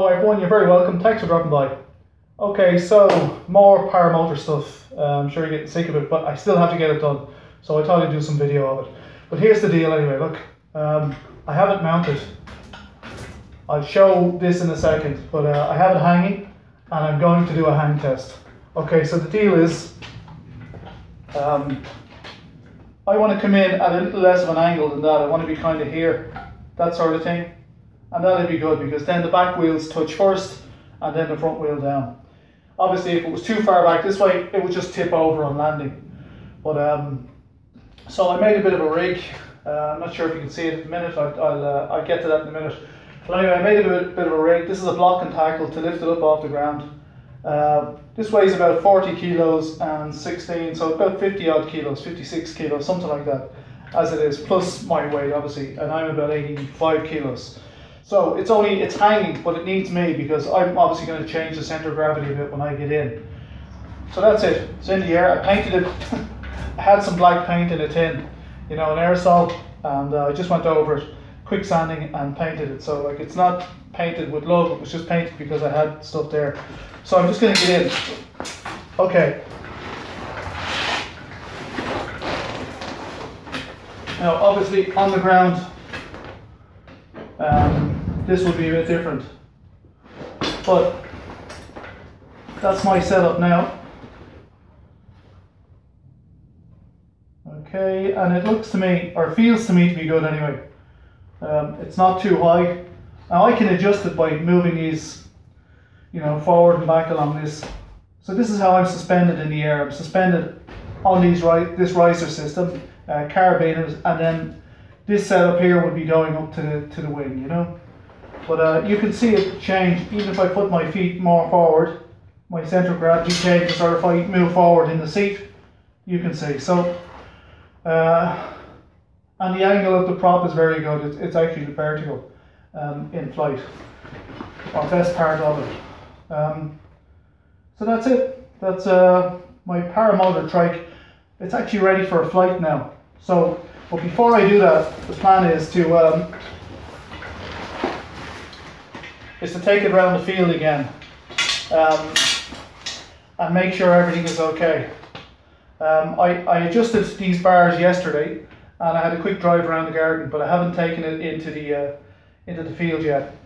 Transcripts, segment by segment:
Hello everyone, you're very welcome. Thanks for dropping by. Okay, so more paramotor stuff. Uh, I'm sure you're getting sick of it, but I still have to get it done. So I thought I'd do some video of it. But here's the deal anyway, look. Um, I have it mounted. I'll show this in a second, but uh, I have it hanging and I'm going to do a hang test. Okay, so the deal is, um, I want to come in at a little less of an angle than that. I want to be kind of here, that sort of thing. And that'll be good because then the back wheels touch first and then the front wheel down. Obviously, if it was too far back this way, it would just tip over on landing. But um, so I made a bit of a rig. Uh, I'm not sure if you can see it in a minute. I'll, I'll, uh, I'll get to that in a minute. But anyway, I made a bit, bit of a rig. This is a block and tackle to lift it up off the ground. Uh, this weighs about 40 kilos and 16, so about 50 odd kilos, 56 kilos, something like that, as it is, plus my weight obviously, and I'm about 85 kilos. So it's only, it's hanging, but it needs me because I'm obviously going to change the center of gravity a bit when I get in. So that's it, it's in the air. I painted it, I had some black paint in a tin, you know, an aerosol, and uh, I just went over it, quick sanding and painted it. So like it's not painted with love, it was just painted because I had stuff there. So I'm just going to get in. Okay. Now obviously on the ground, this would be a bit different. But that's my setup now. Okay, and it looks to me, or feels to me to be good anyway. Um, it's not too high. Now I can adjust it by moving these, you know, forward and back along this. So this is how I'm suspended in the air. I'm suspended on these right this riser system, uh, carabiners, and then this setup here would be going up to the to the wing, you know. But uh, you can see it change even if I put my feet more forward, my center of gravity changes, or if I move forward in the seat, you can see. So, uh, and the angle of the prop is very good. It's, it's actually vertical um, in flight, or best part of it. Um, so that's it. That's uh, my paramotor trike. It's actually ready for a flight now. So, but before I do that, the plan is to um, is to take it around the field again um, and make sure everything is okay. Um, I, I adjusted these bars yesterday and I had a quick drive around the garden, but I haven't taken it into the uh, into the field yet.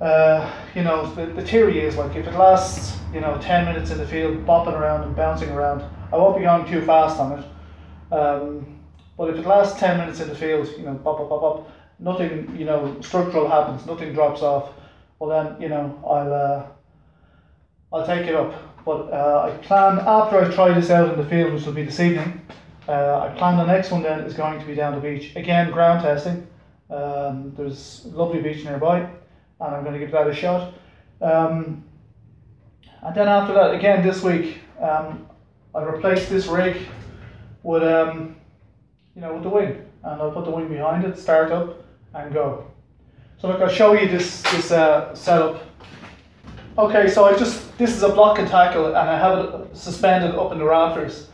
Uh, you know, the, the theory is like if it lasts, you know, 10 minutes in the field, bopping around and bouncing around, I won't be going too fast on it. Um, but if it lasts 10 minutes in the field, you know, bop, bop, bop, bop, nothing, you know, structural happens, nothing drops off well then you know I'll uh, I'll take it up. But uh, I plan after I try this out in the field, which will be this evening. Uh, I plan the next one then is going to be down the beach again, ground testing. Um, there's a lovely beach nearby, and I'm going to give that a shot. Um, and then after that, again this week, um, I'll replace this rig with um, you know with the wing, and I'll put the wing behind it, start up, and go. So look, I'll show you this, this uh, setup. Okay, so I just, this is a block and tackle and I have it suspended up in the rafters.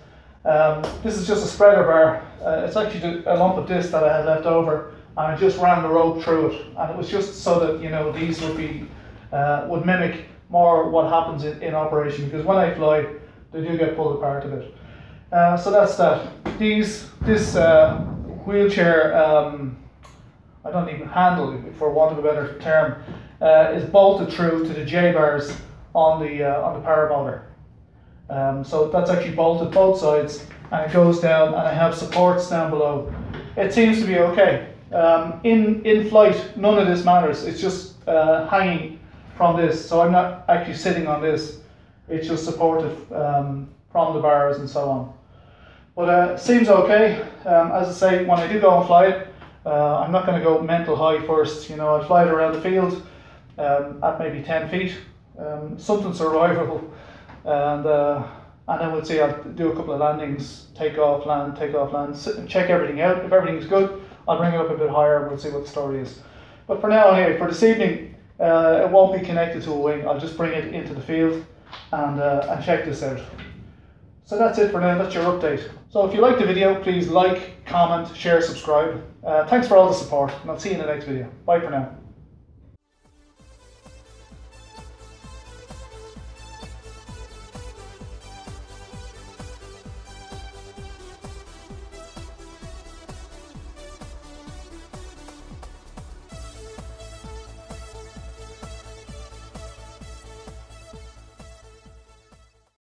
Um, this is just a spreader bar. Uh, it's actually a lump of disc that I had left over and I just ran the rope through it. And it was just so that, you know, these would be, uh, would mimic more what happens in, in operation because when I fly, they do get pulled apart a bit. Uh, so that's that. These, this uh, wheelchair um, I don't even handle, for want of a better term, uh, is bolted through to the J bars on the uh, on the paramotor. Um, so that's actually bolted both sides, and it goes down, and I have supports down below. It seems to be okay. Um, in in flight, none of this matters. It's just uh, hanging from this, so I'm not actually sitting on this. It's just supported um, from the bars and so on. But uh, seems okay. Um, as I say, when I do go and fly it, uh, I'm not going to go mental high first. You know, I'll fly it around the field um, at maybe 10 feet, um, something survivable, and uh, and then we'll see. I'll do a couple of landings, take off, land, take off, land, sit check everything out. If everything's good, I'll bring it up a bit higher and we'll see what the story is. But for now, anyway, for this evening, uh, it won't be connected to a wing. I'll just bring it into the field and uh, and check this out. So that's it for now. That's your update. So if you liked the video, please like, comment, share, subscribe. Uh, thanks for all the support, and I'll see you in the next video. Bye for now.